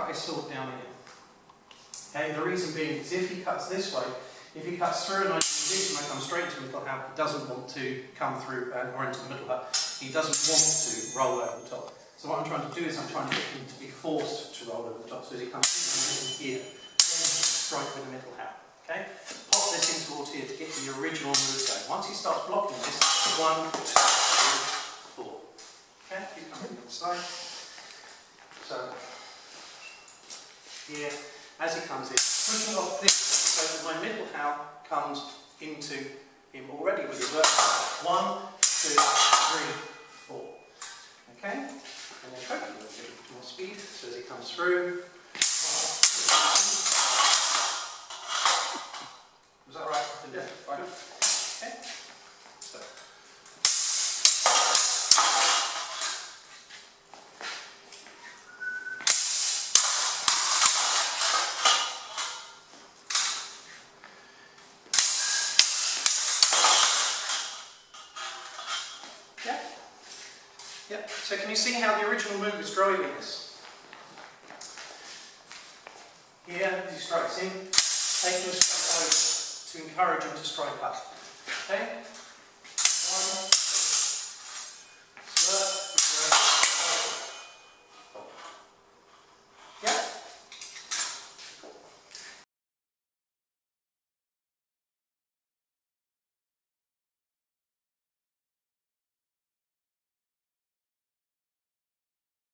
cut his sword down here. Okay, the reason being is if he cuts this way, if he cuts through and I this and I come straight to the Mittelhau, he doesn't want to come through uh, or into the Mittelhau. He doesn't want to roll over the top. So what I'm trying to do is I'm trying to get him to be forced to roll over the top. So as he comes in here, then strike with the Mittelhau. Okay? Pop this in towards here to get the original move going. Once he starts blocking this, one, two, three, four. Okay? He's coming to the side. So here, as he comes in, pushing off this so that my Mittelhau comes into him already with his vertical. One, two, three, four. Okay? And then hopefully a little bit more speed so as he comes through. Was that right? Yeah, fine. Okay. So. Yeah. Yeah. So can you see how the original move is this? Here, he strikes in, taking the strike over to encourage him to strike up.